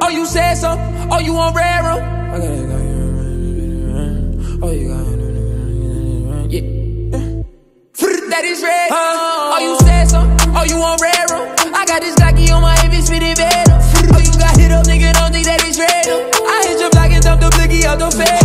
Oh, you said so? Oh, you on rare? I got it, got it. Oh, you got it. Yeah. That is red. Oh, you said so? Oh, you on rare? I got this Glocky on my hip, it's venom. Oh, you got hit up, nigga, don't think that it's real. I hit your block and dump the blicky out the fed.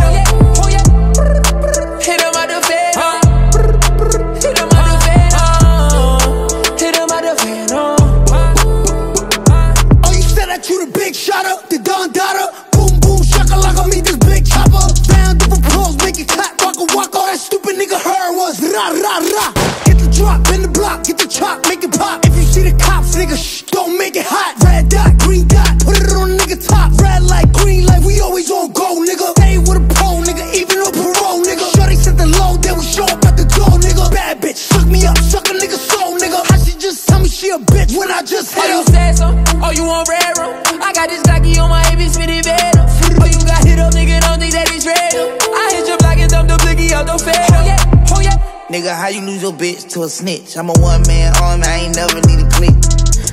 Nigga, how you lose your bitch to a snitch? I'm a one man army, I ain't never need a click.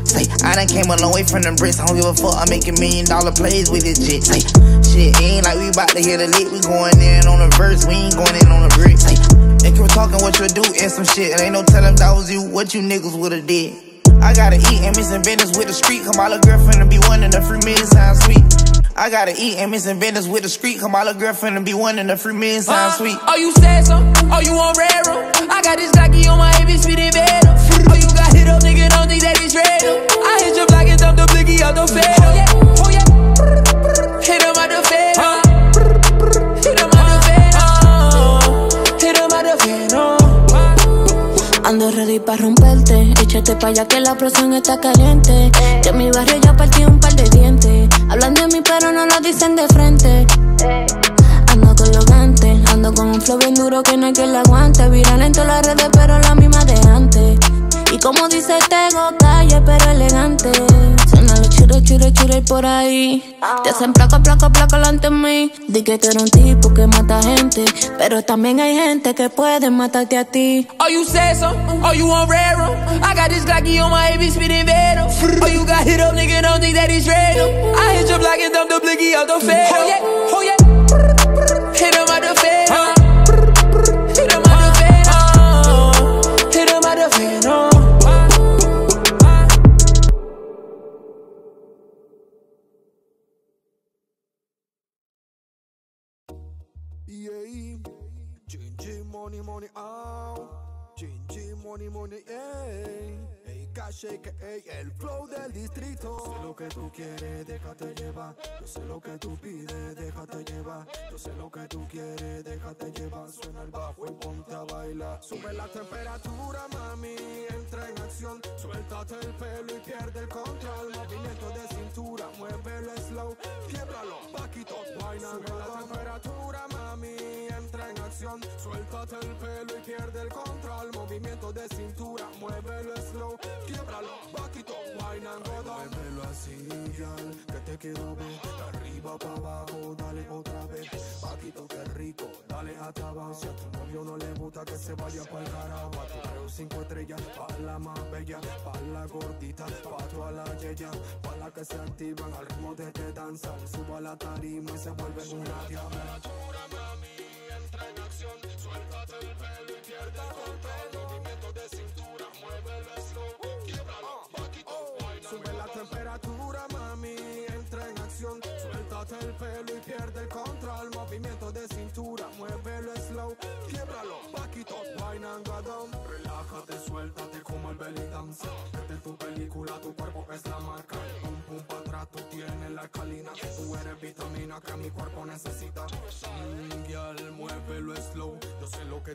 Say, I done came a long way from them bricks. I don't give a fuck, I'm making million dollar plays with this shit. Say, shit, ain't like we bout to hit a lick. We going in on a verse, we ain't going in on a brick. Say, keep talking what you do and some shit. And ain't no telling that was you, what you niggas would've did. I gotta eat and missing business with the street. Come all a girlfriend and be one in the free million sound sweet. I gotta eat and missing business with the street. Come all a girlfriend and be one in the free million sound sweet. Oh, you said so? Oh, you on rare? I got this Glocky on my hip, it's spitting venom. Oh, you got hit up, nigga, don't think that it's real. I hit your block and dump the blicky out the fed. Oh, yeah. Oh, yeah. Hit him out the fed. Hit him out the fed. Hit him out the fed. Ando ready pa' romperte. Échate pa' allá que la presión está caliente. En mi barrio ya partí un par de dientes. Hablan de mí, pero no lo dicen de frente. Ando con los. Ando con un flow bien duro que no hay que le aguante. Viral en todas las redes, pero la misma de antes. Y como dice Tego, calle, pero elegante. Los chure, chure, chure por ahí. Te hacen placa, placa, placa delante de mí. Di que tú eres un tipo que mata gente. Pero también hay gente que puede matarte a ti. Oh, you so? Oh, you on rare? I got this Glocky on my it's spitting venom. Oh, you got hit up, nigga, don't think that it's real. I hit your block and dump the blicky out the fed. Oh, yeah. Yeah, money money out, chin chin money money ey, ey que ey, el flow del distrito. Yo sé lo que tú quieres, déjate llevar. Yo sé lo que tú pides, déjate llevar. Yo sé lo que tú quieres, déjate llevar. Suena el bajo y ponte a bailar. Sube la temperatura, mami, entra en acción. Suéltate el pelo y pierde el control. Movimiento de Suéltate el pelo y pierde el control. Movimiento de cintura, muévelo slow, quiebralo, paquito, vaina, Muévelo así, girl, que te quiero ver. De arriba para abajo, dale otra vez. Paquito, qué rico, dale hasta abajo. Si a tu novio no le gusta que se vaya para el carajo. A cinco estrellas, pa' la más bella, pa' la gordita, pa' toda la yeya, pa' la que se activan al ritmo de este danza. Subo a la tarima y se vuelve una diabla. Suelta el pelo y pierde el control. La alcalina. Tú eres vitamina que mi cuerpo necesita. Mm, girl, muévelo slow. Yo sé lo que